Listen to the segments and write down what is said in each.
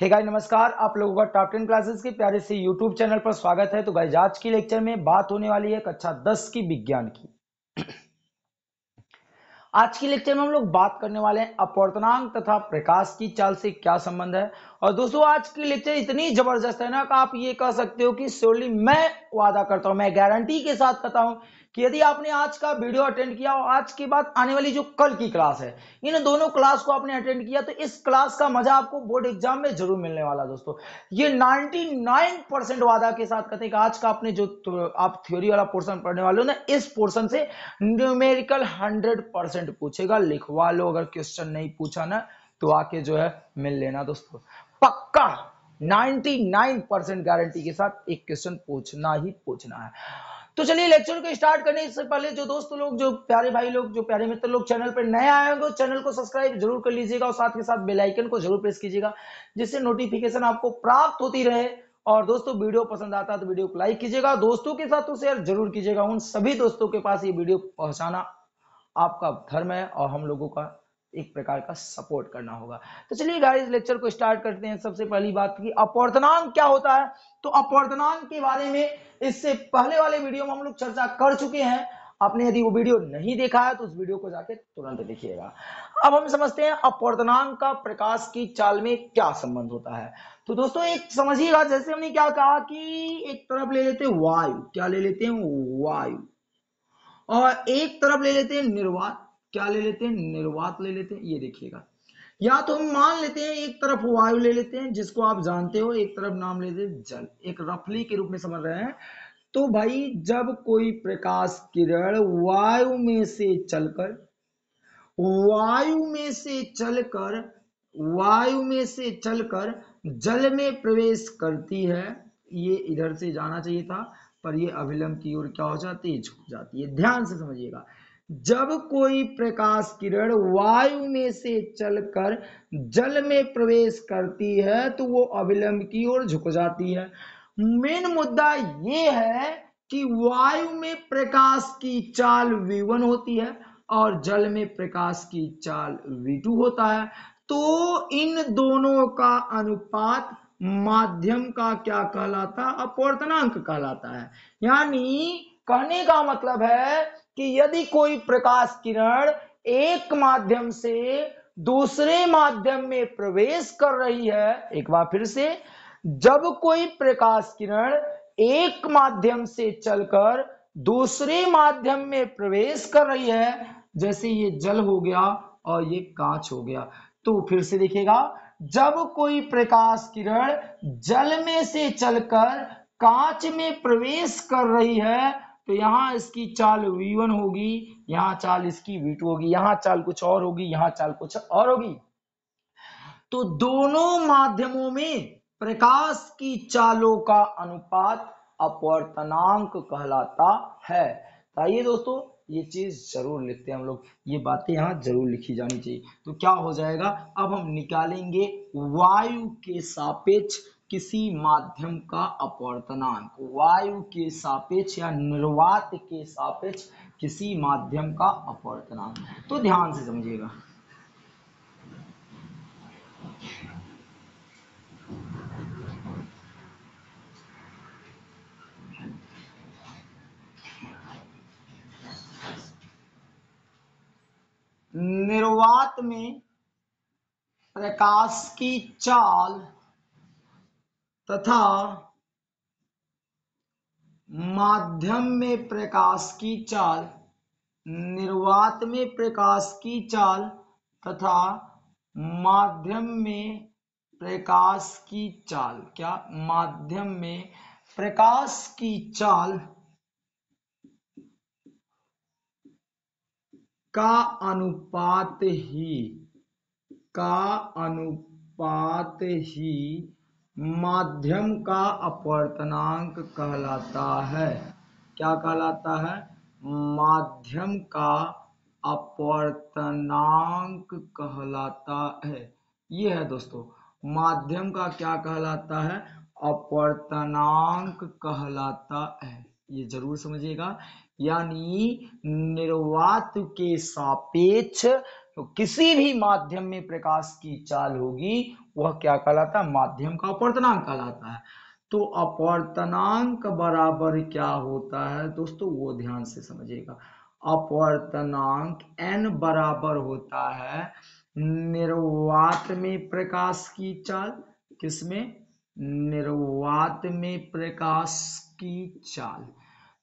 हे hey guys नमस्कार। आप लोगों का टॉप टेन क्लासेस के प्यारे से यूट्यूब चैनल पर स्वागत है। तो गाइस आज की लेक्चर में बात होने वाली है कक्षा 10 की विज्ञान की। आज की लेक्चर में हम लोग बात करने वाले हैं अपवर्तनांक तथा प्रकाश की चाल से क्या संबंध है। और दोस्तों, आज की लेक्चर इतनी ज़बरदस्त है ना कि आप ये कह सकते हो कि श्योरली मैं वादा करता हूँ, मैं गारंटी के साथ कहता हूँ कि यदि आपने आज का वीडियो अटेंड किया और आज के बाद आने वाली जो कल की क्लास है, इन दोनों क्लास को आपने अटेंड किया तो इस क्लास का मज़ा आपको बोर्ड एग्ज़ाम में ज़रूर मिलने वाला दोस्तों। ये 99 परसेंट वादा के साथ कहते हैं कि आज का आपने जो तो आप थ्योरी वाला पोर्शन पढ़ने वाले हो ना, इस पोर्सन से न्यूमेरिकल 100 परसेंट पूछेगा, लिखवा लो, अगर क्वेश्चन नहीं पूछा ना तो आके जो है मिल लेना दोस्तों। पक्का 99 परसेंट गारंटी के साथ एक क्वेश्चन पूछना ही पूछना है। तो चलिए लेक्चर को स्टार्ट करने से पहले जो दोस्त लोग, जो प्यारे भाई लोग, जो प्यारे मित्र लोग चैनल पर नए आए होंगे चैनल को सब्सक्राइब ज़रूर कर लीजिएगा और साथ के साथ बेल आइकन को ज़रूर प्रेस कीजिएगा, जिससे नोटिफिकेशन आपको प्राप्त होती रहे। और दोस्तों वीडियो पसंद आता है तो वीडियो को लाइक कीजिएगा, दोस्तों के साथ तो शेयर ज़रूर कीजिएगा। उन सभी दोस्तों के पास ये वीडियो पहुंचाना आपका धर्म है और हम लोगों का एक प्रकार का सपोर्ट करना होगा। तो चलिए गाइस लेक्चर को स्टार्ट करते हैं। सबसे पहली बात की अपवर्तनांक क्या होता है? तो अपवर्तनांक के बारे में इससे पहले वाले वीडियो में हम लोग चर्चा कर चुके हैं। आपने यदि वो वीडियो नहीं देखा है तो उस वीडियो को जाके तुरंत देखिएगा। अब हम समझते हैं अपवर्तनांक का प्रकाश की चाल में क्या संबंध होता है? तो दोस्तों, एक समझिएगा, जैसे हमने क्या कहा कि एक तरफ़ ले लेते हैं वायु। क्या ले लेते हैं? वायु। और एक तरफ़ ले लेते हैं निर्वात। क्या ले लेते हैं? निर्वात ले लेते हैं। ये देखिएगा। या तो हम मान लेते हैं, एक तरफ़ वायु ले लेते हैं, जिसको आप जानते हो, एक तरफ़ नाम लेते हैं जल, एक रफली के रूप में समझ रहे हैं। तो भाई, जब कोई प्रकाश किरण वायु में से चलकर, वायु में से चलकर, वायु में से चलकर जल में प्रवेश करती है, ये इधर से जाना चाहिए था, पर ये अभिलंब की ओर क्या हो जाती है, झुक जाती है। ध्यान से समझिएगा। जब कोई प्रकाश किरण वायु में से चलकर जल में प्रवेश करती है तो वो अविलंब की ओर झुक जाती है। मेन मुद्दा ये है कि वायु में प्रकाश की चाल v1 होती है और जल में प्रकाश की चाल v2 होता है। तो इन दोनों का अनुपात माध्यम का क्या कहलाता अपवर्तनांक कहलाता है। यानी कहने का मतलब है कि यदि कोई प्रकाश किरण एक माध्यम से दूसरे माध्यम में प्रवेश कर रही है, एक बार फिर से, जब कोई प्रकाश किरण एक माध्यम से चलकर दूसरे माध्यम में प्रवेश कर रही है, जैसे ये जल हो गया और ये कांच हो गया तो फिर से देखिएगा, जब कोई प्रकाश किरण जल में से चलकर कांच में प्रवेश कर रही है तो यहाँ इसकी चाल v1 होगी, यहाँ चाल इसकी v2 होगी, यहाँ चाल कुछ और होगी, यहाँ चाल कुछ और होगी। तो दोनों माध्यमों में प्रकाश की चालों का अनुपात अपवर्तनांक कहलाता है। आइए दोस्तों, ये चीज़ ज़रूर लिखते हैं हम लोग। ये बातें यहाँ ज़रूर लिखी जानी चाहिए। तो क्या हो जाएगा? अब हम निकालेंगे वायु के सापेक्ष किसी माध्यम का अपवर्तनांक, वायु के सापेक्ष या निर्वात के सापेक्ष किसी माध्यम का अपवर्तनांक। तो ध्यान से समझिएगा। निर्वात में प्रकाश की चाल तथा माध्यम में प्रकाश की चाल, निर्वात में प्रकाश की चाल तथा माध्यम में प्रकाश की चाल। क्या? माध्यम में प्रकाश की चाल का अनुपात ही, का अनुपात ही माध्यम का अपवर्तनांक कहलाता है। क्या कहलाता है? माध्यम का अपवर्तनांक कहलाता है। ये है दोस्तों, माध्यम का क्या कहलाता है? अपवर्तनांक कहलाता है। ये ज़रूर समझिएगा। यानी निर्वात के सापेक्ष तो किसी भी माध्यम में प्रकाश की चाल होगी, वह क्या कहलाता है? माध्यम का अपवर्तनांक कहलाता है। तो अपवर्तनांक बराबर क्या होता है? दोस्तों, वो ध्यान से समझिएगा। अपवर्तनांक n बराबर होता है निर्वात में प्रकाश की चाल। किसमें निर्वात में प्रकाश की चाल।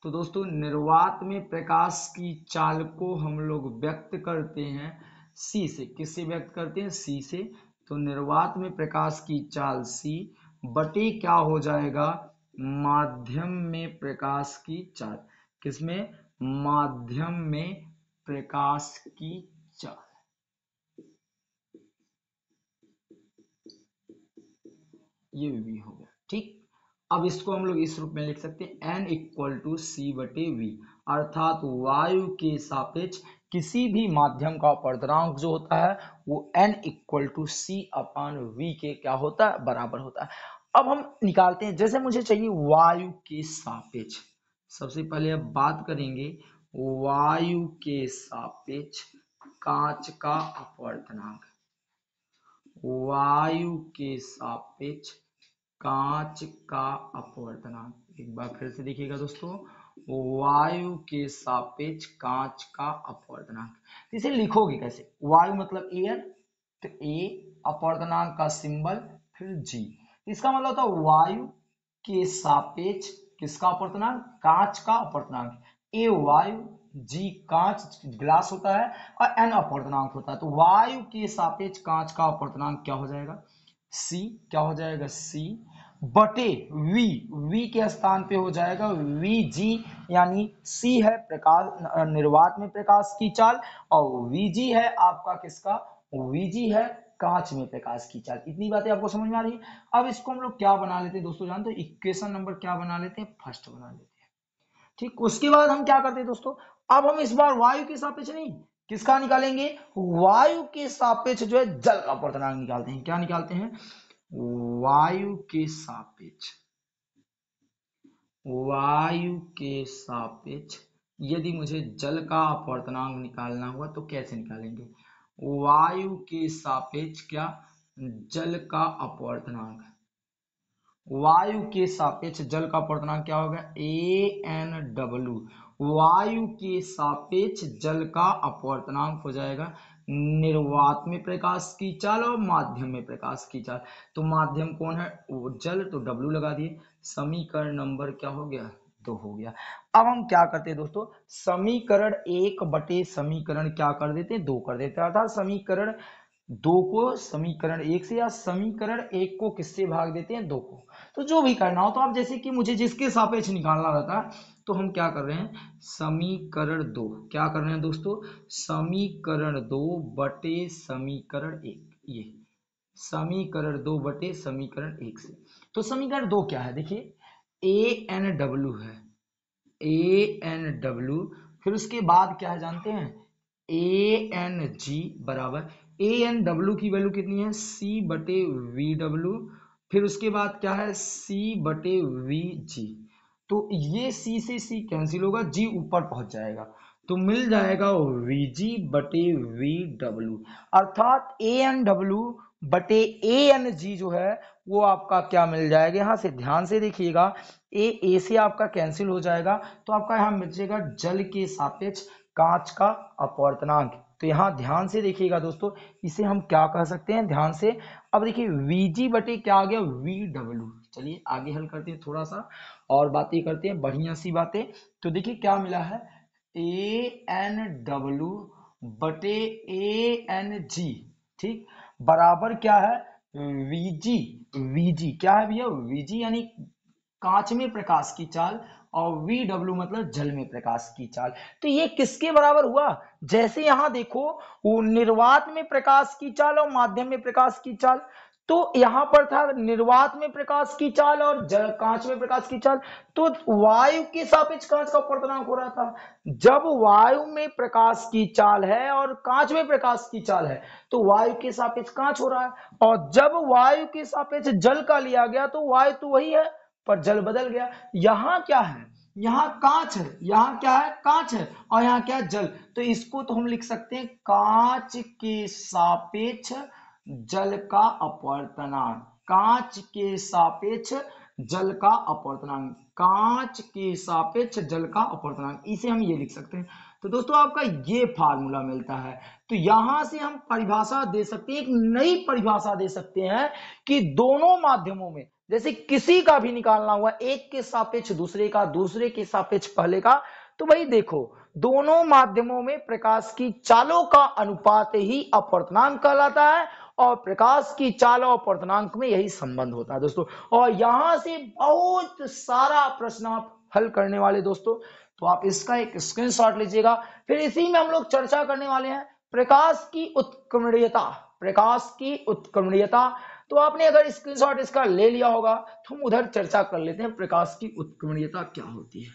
तो दोस्तों, निर्वात में प्रकाश की चाल को हम लोग व्यक्त करते हैं। सी से किससे व्यक्त करते हैं? सी से। तो निर्वात में प्रकाश की चाल सी। बटे क्या हो जाएगा? माध्यम में प्रकाश की चाल। किसमें? माध्यम में प्रकाश की चाल। ये भी हो गया। ठीक? अब इसको हम लोग इस रूप में लिख सकते हैं। एन इक्वल टू सी बटे वी अर्थात वायु के सापेक्ष किसी भी माध्यम का अपवर्तनांक जो होता है, वो N equal to C upon V के क्या होता है? बराबर होता है। अब हम निकालते हैं। जैसे मुझे चाहिए वायु के सापेक्ष। सबसे पहले अब बात करेंगे वायु के सापेक्ष कांच का अपवर्तनांक। वायु के सापेक्ष कांच का अपवर्तनांक। एक बार फिर से देखिएगा दोस्तों। वायु के सापेक्ष कांच का अपवर्तनांक। तो इसे लिखोगे कैसे? वायु मतलब एयर तो ए अपवर्तनांक का सिंबल फिर जी इसका मतलब होता है वायु के सापेक्ष किसका अपवर्तनांक? कांच का अपवर्तनांक। ए वायु जी कांच ग्लास होता है और एन अपवर्तनांक होता है। तो वायु के सापेक्ष कांच का अपवर्तनांक क्या हो जाएगा? सी क्या हो जाएगा? सी बटे वी वी के स्थान पे हो जाएगा। वी जी यानी सी है प्रकाश, निर्वात में प्रकाश की चाल, और वी जी है आपका किसका? वी जी है कांच में प्रकाश की चाल। इतनी बातें आपको समझ में आ रही है? अब इसको हम लोग क्या बना लेते हैं? दोस्तों जानते हो इक्वेशन नंबर क्या बना लेते हैं? फ़र्स्ट बना लेते हैं। ठीक, उसके बाद हम क्या करते हैं दोस्तों? अब हम इस बार वायु के सापेक्ष नहीं, किसका निकालेंगे? वायु के सापेक्ष जो है जल का अपवर्तनांक निकालते हैं। क्या निकालते हैं? वायु के सापेक्ष। वायु के सापेक्ष, यदि मुझे जल का अपवर्तनांक निकालना हुआ तो कैसे निकालेंगे? वायु के सापेक्ष क्या? जल का अपवर्तनांक। वायु के सापेक्ष जल का अपवर्तनांक क्या होगा? ए एन डब्ल्यू वायु के सापेक्ष जल का अपवर्तनांक हो जाएगा निर्वात में प्रकाश की चाल और माध्यम में प्रकाश की चाल। तो माध्यम कौन है? जल। तो डब्ल्यू लगा दिए। समीकरण नंबर क्या हो गया? दो हो गया। अब हम क्या करते हैं दोस्तों? समीकरण एक बटे समीकरण क्या कर देते हैं? दो कर देते हैं। अर्थात समीकरण दो को समीकरण एक से, या समीकरण एक को किससे भाग देते हैं? दो को। तो जो भी करना हो तो आप जैसे कि मुझे जिसके सापेक्ष निकालना रहता है तो हम क्या कर रहे हैं? समीकरण दो। क्या कर रहे हैं दोस्तों? समीकरण दो बटे समीकरण एक। ये। समीकरण दो बटे समीकरण एक से। तो समीकरण दो क्या है? देखिए ए एन डब्ल्यू है। ए एन डब्ल्यू फिर उसके बाद क्या है, जानते हैं? ए एन जी बराबर। ए एन डब्ल्यू की वैल्यू कितनी है? सी बटे वी डब्ल्यू फिर उसके बाद क्या है? सी बटे वी जी तो ये सी से सी कैंसिल होगा जी ऊपर पहुँच जाएगा। तो मिल जाएगा वी जी बटे वी डब्ल्यू अर्थात ए एन डब्ल्यू बटे ए एन जी जो है, वो आपका क्या मिल जाएगा? यहाँ से ध्यान से देखिएगा ए ए से आपका कैंसिल हो जाएगा। तो आपका यहाँ जाएगा जल के सापेक्ष कांच का अपवर्तनांक। तो यहाँ ध्यान से देखिएगा दोस्तों, इसे हम क्या कह सकते हैं? ध्यान से। अब देखिए वीजी बटे क्या आ गया? वी डब्ल्यू चलिए, आगे हल करते हैं थोड़ा सा और बातें करते हैं बढ़िया सी बातें। तो देखिए, क्या मिला है? ए एन डब्ल्यू बटे ए एन जी ठीक? बराबर क्या है? वीजी वीजी क्या है भैया? वीजी यानी कांच में प्रकाश की चाल। और वी डब्ल्यू मतलब जल में प्रकाश की चाल। तो ये किसके बराबर हुआ? जैसे यहाँ देखो, वो निर्वात में प्रकाश की चाल और माध्यम में प्रकाश की चाल। तो यहाँ पर था निर्वात में प्रकाश की चाल और जल कांच में प्रकाश की चाल। तो वायु के सापेक्ष कांच का अपवर्तनांक हो रहा था। जब वायु में प्रकाश की चाल है और कांच में प्रकाश की चाल है तो वायु के सापेक्ष कांच हो रहा है। और जब वायु के सापेक्ष जल का लिया गया तो वायु तो वही है। पर जल बदल गया। यहाँ क्या है? यहाँ कांच है। यहाँ क्या है? कांच है और यहाँ क्या है? जल। तो इसको तो हम लिख सकते हैं कांच के सापेक्ष जल का अपवर्तनांक। कांच के सापेक्ष जल का अपवर्तनांक। कांच के सापेक्ष जल का अपवर्तनांक। इसे हम ये लिख सकते हैं। तो दोस्तों, आपका ये फार्मूला मिलता है। तो यहाँ से हम परिभाषा दे सकते हैं, एक नई परिभाषा दे सकते हैं कि दोनों माध्यमों में जैसे किसी का भी निकालना हुआ, एक के सापेक्ष दूसरे का, दूसरे के सापेक्ष पहले का तो भाई देखो, दोनों माध्यमों में प्रकाश की चालों का अनुपात ही अपवर्तनांक कहलाता है और प्रकाश की चाल अपवर्तनांक में यही संबंध होता है दोस्तों। और यहाँ से बहुत सारा प्रश्न आप हल करने वाले दोस्तों तो आप इसका एक स्क्रीनशॉट लीजिएगा। फिर इसी में हम लोग चर्चा करने वाले हैं, प्रकाश की उत्क्रमणीयता, प्रकाश की उत्क्रमणीयता तो आपने अगर स्क्रीनशॉट इसका ले लिया होगा तो हम उधर चर्चा कर लेते हैं प्रकाश की उत्क्रमणीयता क्या होती है।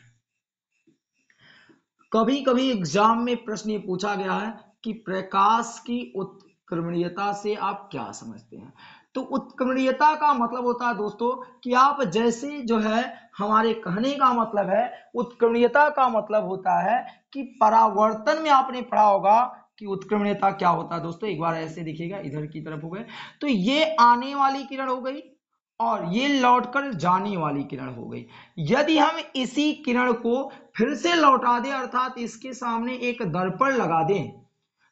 कभी कभी एग्ज़ाम में प्रश्न ये पूछा गया है कि प्रकाश की उत्क्रमणीयता से आप क्या समझते हैं। तो उत्क्रमणीयता का मतलब होता है दोस्तों, कि आप जैसे जो है, हमारे कहने का मतलब है, उत्क्रमणीयता का मतलब होता है कि परावर्तन में आपने पढ़ा होगा कि उत्क्रमणीयता क्या होता है दोस्तों? एक बार ऐसे दिखेगा इधर की तरफ़ हो गए। तो ये आने वाली किरण हो गई और ये लौटकर जाने वाली किरण हो गई। यदि हम इसी किरण को फिर से लौटा दें, अर्थात इसके सामने एक दर्पण लगा दें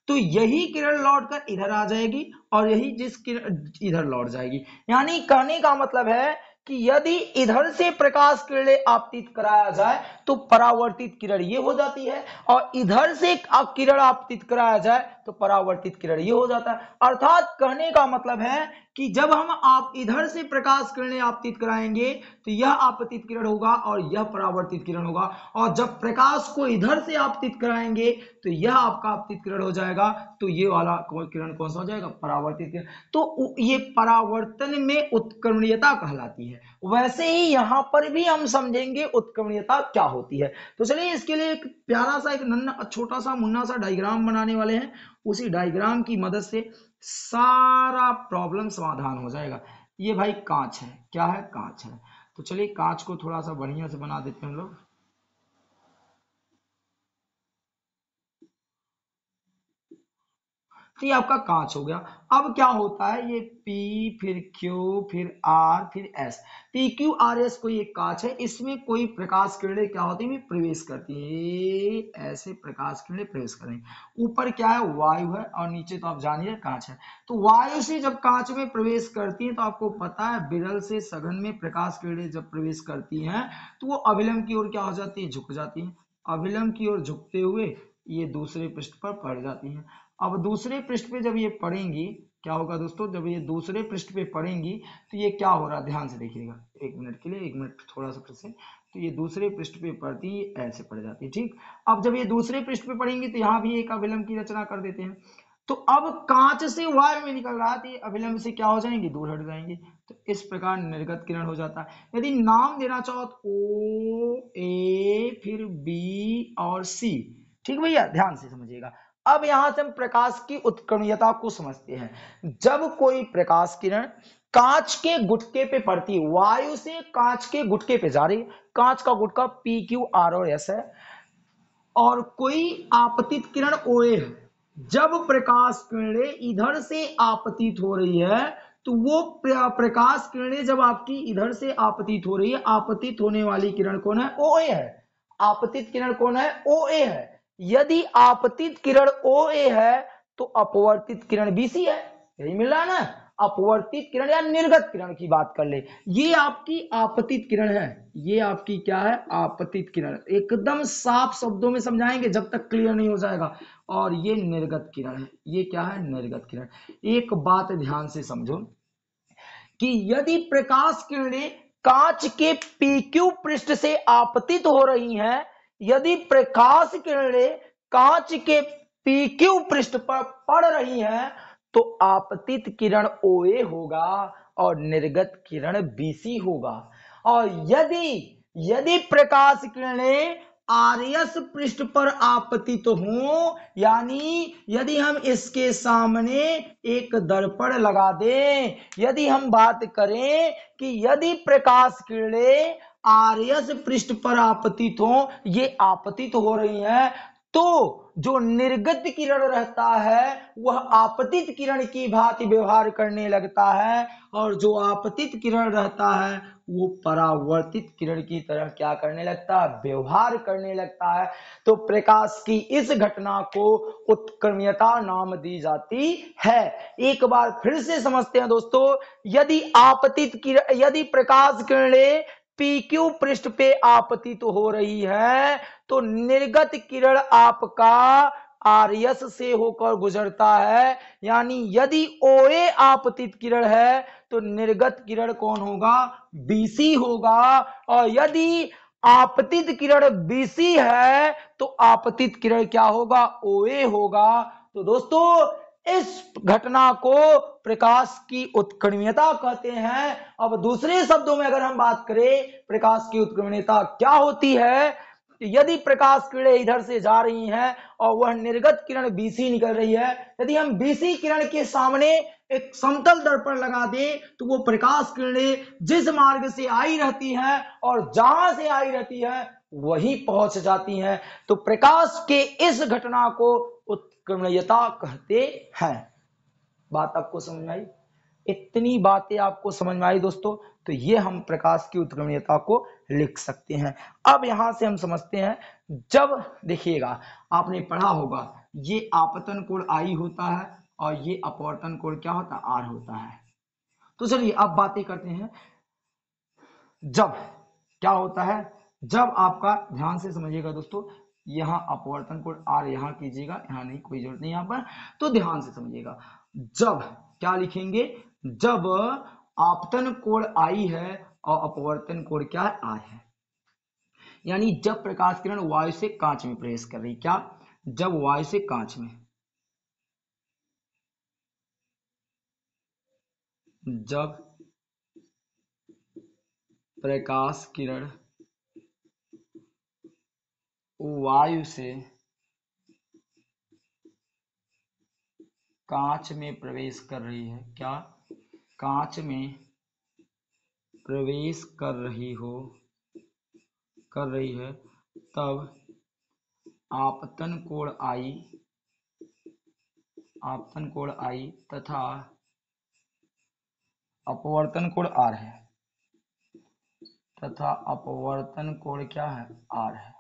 तो यही किरण लौटकर इधर आ जाएगी और यही जिस किरण इधर लौट जाएगी। यानी कहने का मतलब है कि यदि इधर से प्रकाश किरण आपतित कराया जाए तो परावर्तित किरण ये हो जाती है, और इधर से किरण आपतित कराया जाए तो परावर्तित किरण। ये हो जाता है। अर्थात कहने का मतलब है कि जब हम आप इधर से प्रकाश किरणें आपतित कराएँगे तो यह आपतित किरण होगा और यह परावर्तित किरण होगा। और जब प्रकाश को इधर से आपतित कराएँगे तो यह आपका आपतित किरण हो जाएगा। तो ये वाला किरण कौन सा हो जाएगा? परावर्तित किरण। तो ये परावर्तन में उत्क्रमणीयता कहलाती है। वैसे ही यहाँ पर भी हम समझेंगे उत्क्रमणीयता क्या होती है। तो चलिए इसके लिए एक प्यारा सा, एक नन्ना छोटा सा, मुन्ना सा डायग्राम बनाने वाले हैं। उसी डायग्राम की मदद से सारा प्रॉब्लम समाधान हो जाएगा। ये भाई कांच है। क्या है? कांच है। तो चलिए कांच को थोड़ा सा बढ़िया से बना देते हैं हम लोग। तो ये आपका कांच हो गया। अब क्या होता है? ये P, फिर Q, फिर R, फिर S P Q, R, S कोई एक कांच है। इसमें कोई प्रकाश किरणें क्या होती है? प्रवेश करती है। ऐसे प्रकाश किरणें प्रवेश करें ऊपर क्या है? वायु है और नीचे तो आप जानिए कांच है। तो वायु से जब कांच में प्रवेश करती है तो आपको पता है बिरल से सघन में प्रकाश किरणें जब प्रवेश करती हैं तो वो अभिलंब की ओर क्या हो जाती है? झुक जाती है। अभिलंब की ओर झुकते हुए ये दूसरे पृष्ठ पर पड़ जाती हैं। अब दूसरे पृष्ठ पे जब ये पढ़ेंगी, क्या होगा दोस्तों, जब ये दूसरे पृष्ठ पे पढ़ेंगी तो ये क्या हो रहा ध्यान से देखिएगा। एक मिनट के लिए, एक मिनट थोड़ा सा फिर से। तो ये दूसरे पृष्ठ पे पढ़ती ऐसे पढ़ जाती है, ठीक? अब जब ये दूसरे पृष्ठ पे पढ़ेंगी तो यहाँ भी एक अभिलंब की रचना कर देते हैं। तो अब कांच से वायु में निकल रहा है अभिलंब से क्या हो जाएँगे? दूर हट जाएँगे। तो इस प्रकार निर्गत किरण हो जाता है। यदि नाम देना चाहो तो ओ, ए, फिर बी और सी। ठीक भैया? ध्यान से समझिएगा। अब यहाँ से हम प्रकाश की उत्कर्णीयता को समझते हैं। जब कोई प्रकाश किरण कांच के गुटके पे पड़ती वायु से कांच के गुटके पे जा रही कांच का गुटका पी क्यू आर और एस है। और कोई आपतित किरण ओए है। जब प्रकाश किरणें इधर से आपतित हो रही है तो वो प्रकाश किरणें जब आपकी इधर से आपतित हो रही है, आपतित होने वाली किरण कौन है? ओ ए है। आपतित किरण कौन है? ओ ए है। यदि आपतित किरण ओ ए है तो अपवर्तित किरण बी सी है। यही मिल रहा है ना? अपवर्तित किरण या निर्गत किरण की बात कर ले। ये आपकी आपतित किरण है। ये आपकी क्या है? आपतित किरण। एकदम साफ़ शब्दों में समझाएँगे, जब तक क्लियर नहीं हो जाएगा। और ये निर्गत किरण है। ये क्या है? निर्गत किरण। एक बात ध्यान से समझो कि यदि प्रकाश किरणें कांच के पीक्यू पृष्ठ से आपतित हो रही हैं यदि प्रकाश किरणें कांच के पीक्यू पृष्ठ पर पड़ रही हैं तो आपतित किरण ओए होगा और निर्गत किरण बीसी होगा। और यदि यदि प्रकाश किरणें आर्यस पृष्ठ पर आपतित तो हो, यानी यदि हम इसके सामने एक दर्पण लगा दें, यदि हम बात करें कि यदि प्रकाश किरणें आर्यस पृष्ठ पर आपतित हो, ये आपतित हो रही हैं तो जो निर्गत किरण रहता है, वह आपतित किरण की भांति व्यवहार करने लगता है, और जो आपतित किरण रहता है, वो परावर्तित किरण की तरह क्या करने लगता है? व्यवहार करने लगता है। तो प्रकाश की इस घटना को उत्क्रमयता नाम दी जाती है। एक बार फिर से समझते हैं दोस्तों, यदि आपतित किरण यदि प्रकाश किरणें पीक्यू पृष्ठ पे आपतित तो हो रही है? तो निर्गत किरण आपका आरएस से होकर गुजरता है। यानी यदि ओए आपतित किरण है तो निर्गत किरण कौन होगा? बीसी होगा। और यदि आपतित किरण बीसी है तो आपतित किरण क्या होगा? ओए होगा। तो दोस्तों इस घटना को प्रकाश की उत्क्रमणीयता कहते हैं। अब दूसरे शब्दों में अगर हम बात करें, प्रकाश की उत्क्रमणीयता क्या होती है? यदि प्रकाश किरणें इधर से जा रही हैं और वह निर्गत किरण बीसी निकल रही है, यदि हम बीसी किरण के सामने एक समतल दर्पण लगा दें तो वो प्रकाश किरणें जिस मार्ग से आई रहती हैं और जहाँ से आई रहती है, वही पहुँच जाती हैं। तो प्रकाश के इस घटना को उत्क्रमणीयता कहते हैं। बात आपको समझ में आई? इतनी बातें आपको समझ में आई दोस्तों तो ये हम प्रकाश की उत्क्रमणीयता को लिख सकते हैं। अब यहाँ से हम समझते हैं, जब देखिएगा, आपने पढ़ा होगा, ये आपतन कोण आई होता है और ये अपवर्तन कोण क्या होता है? आर होता है। तो चलिए, अब बातें करते हैं। जब क्या होता है? जब आपका, ध्यान से समझिएगा दोस्तों यहाँ अपवर्तन कोण आर यहाँ कीजिएगा, यहाँ नहीं, कोई ज़रूरत नहीं यहाँ पर तो ध्यान से समझिएगा। जब क्या लिखेंगे? जब आपतन कोण आई है और अपवर्तन कोण क्या है? आर है। यानी जब प्रकाश किरण वायु से कांच में प्रवेश कर रही, क्या? जब वायु से कांच में। जब प्रकाश किरण वायु से कांच में प्रवेश कर रही है। क्या कांच में प्रवेश कर रही हो? कर रही है। तब आपतन कोण आई, आपतन कोण आई तथा अपवर्तन कोण आर है। तथा अपवर्तन कोण क्या है? आर है।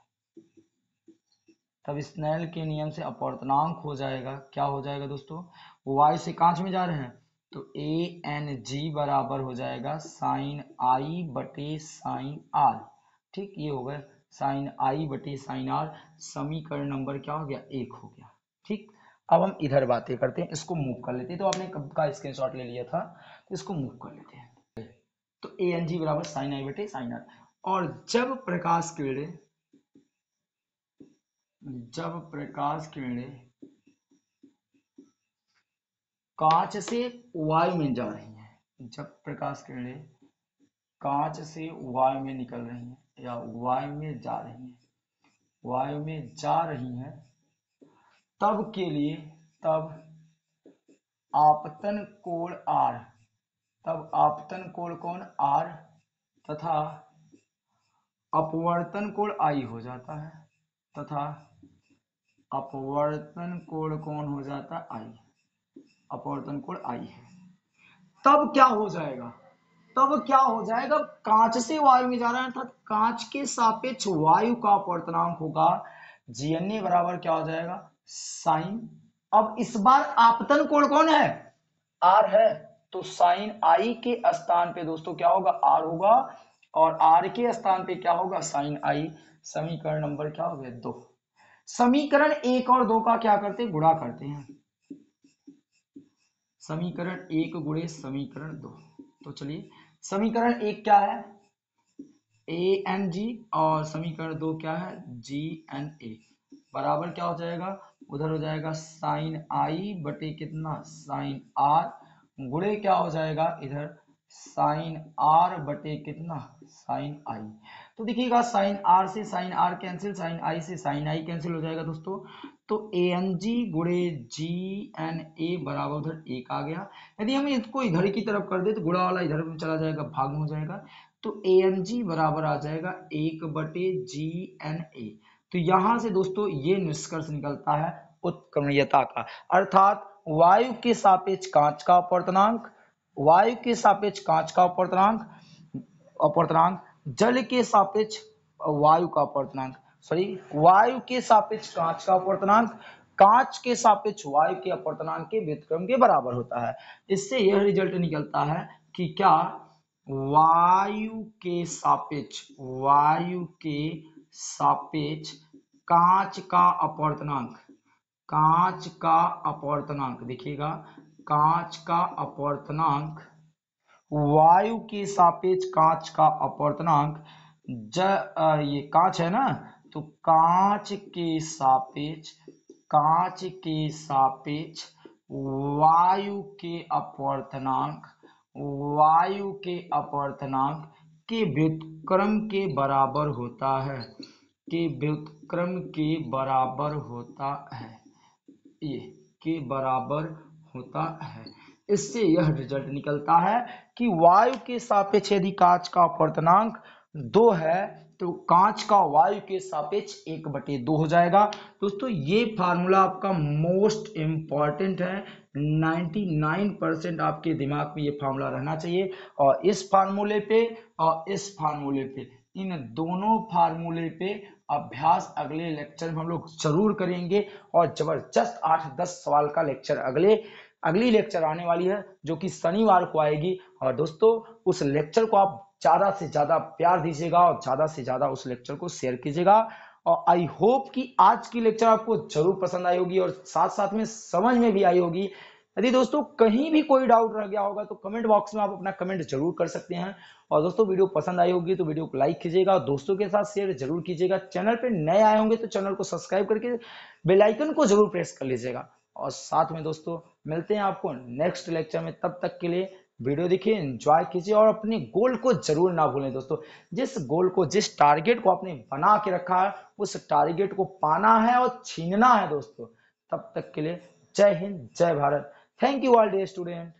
तब स्नेल के नियम से अपवर्तनांक हो जाएगा। क्या हो जाएगा दोस्तों? वाई से कांच में जा रहे हैं। तो ए एन जी बराबर हो जाएगा साइन आई बटे साइन आर ठीक, ये हो गया साइन आई बटे साइन आर समीकरण नंबर क्या हो गया? एक हो गया। ठीक, अब हम इधर बातें करते हैं। इसको मूव कर लेते हैं। तो आपने कब का स्क्रीनशॉट ले लिया था? तो इसको मूव कर लेते हैं। तो ए एन जी बराबर साइन आई बटे साइन आर और जब प्रकाश किरणें जब प्रकाश किरणें कांच से वायु में जा रही हैं, जब प्रकाश किरणें कांच से वायु में निकल रही हैं या वायु में जा रही हैं, वायु में जा रही हैं, तब के लिए, तब आपतन कोण आर, तब आपतन कोण कौन? आर, तथा अपवर्तन कोण आई हो जाता है, तथा अपवर्तन कोण कौन हो जाता? आई अपवर्तन कोण? आई है तब क्या हो जाएगा? तब क्या हो जाएगा? कांच से वायु में जा रहा है, अर्थात कांच के सापेक्ष वायु का अपवर्तनांक होगा। जीएनए बराबर क्या हो जाएगा? साइन अब इस बार आपतन कोण कौन है? आर है। तो साइन आई के स्थान पे दोस्तों क्या होगा? आर होगा। और आर के स्थान पे क्या होगा? साइन आई समीकरण नंबर क्या हो गया दो। समीकरण एक और दो का क्या करते हैं? गुणा करते हैं। समीकरण एक गुणे समीकरण दो। तो चलिए, समीकरण एक क्या है? ए एन जी और समीकरण दो क्या है? जी एन ए बराबर क्या हो जाएगा? उधर हो जाएगा साइन आई बटे कितना? साइन आर गुणे क्या हो जाएगा? इधर साइन आर बटे कितना? Sine I. तो देखिएगा, साइन आर से sine R cancel, sine I से साइन आई कैंसिल हो जाएगा दोस्तों। तो ए एन जी गुड़े जी एन ए बराबर उधर एक आ गया। यदि हम इसको इधर की तरफ़ कर दे तो गुड़ा वाला इधर में चला जाएगा भाग में हो जाएगा। तो ए एन जी बराबर आ जाएगा एक बटे जी एन ए। तो यहाँ से दोस्तों ये निष्कर्ष निकलता है उत्क्रमणीयता का। अर्थात वायु के सापेक्ष कांच का अपवर्तनांक वायु के सापेक्ष कांच का अपवर्तनांक अपवर्तनांक, जल के सापेक्ष वायु का अपवर्तनांक सॉरी वायु के सापेक्ष कांच का अपवर्तनांक, कांच के सापेक्ष वायु के अपवर्तनांक के व्युत्क्रम के बराबर होता है। इससे यह रिज़ल्ट निकलता है कि क्या वायु के सापेक्ष, वायु के सापेक्ष कांच का अपवर्तनांक, कांच का अपवर्तनांक, देखिएगा कांच का अपवर्तनांक, वायु के सापेक्ष कांच का अपवर्तनांक, ज ये कांच है ना तो कांच के सापेक्ष, कांच के सापेक्ष वायु के अपवर्तनांक, वायु के अपवर्तनांक के व्युत्क्रम के बराबर होता है, के व्युत्क्रम के बराबर होता है, ये, के बराबर होता है। इससे यह रिज़ल्ट निकलता है कि वायु के सापेक्ष यदि कांच का अपवर्तनांक दो है तो कांच का वायु के सापेक्ष एक बटे दो हो जाएगा। दोस्तों, ये फार्मूला आपका मोस्ट इंपॉर्टेंट है। 99 परसेंट आपके दिमाग में ये फार्मूला रहना चाहिए। और इस फार्मूले पे और इस फार्मूले पे, इन दोनों फार्मूले पे अभ्यास अगले लेक्चर में हम लोग ज़रूर करेंगे और ज़बरदस्त आठ दस सवाल का लेक्चर अगले, अगली लेक्चर आने वाली है, जो कि शनिवार को आएगी। और दोस्तों, उस लेक्चर को आप ज़्यादा से ज़्यादा प्यार दीजिएगा और ज़्यादा से ज़्यादा उस लेक्चर को शेयर कीजिएगा। और आई होप कि आज की लेक्चर आपको ज़रूर पसंद आई होगी और साथ साथ में समझ में भी आई होगी यदि दोस्तों कहीं भी कोई डाउट रह गया होगा तो कमेंट बॉक्स में आप अपना कमेंट ज़रूर कर सकते हैं। और दोस्तों वीडियो पसंद आई होगी तो वीडियो को लाइक कीजिएगा और दोस्तों के साथ शेयर ज़रूर कीजिएगा। चैनल पर नए आए होंगे तो चैनल को सब्सक्राइब करके बेल आइकन को ज़रूर प्रेस कर लीजिएगा। और साथ में दोस्तों मिलते हैं आपको नेक्स्ट लेक्चर में, तब तक के लिए वीडियो देखिए, एंजॉय कीजिए और अपने गोल को ज़रूर ना भूलें दोस्तों। जिस गोल को, जिस टारगेट को आपने बना के रखा है, उस टारगेट को पाना है और छीनना है दोस्तों। तब तक के लिए जय हिंद, जय Bharat. Thank you all dear student.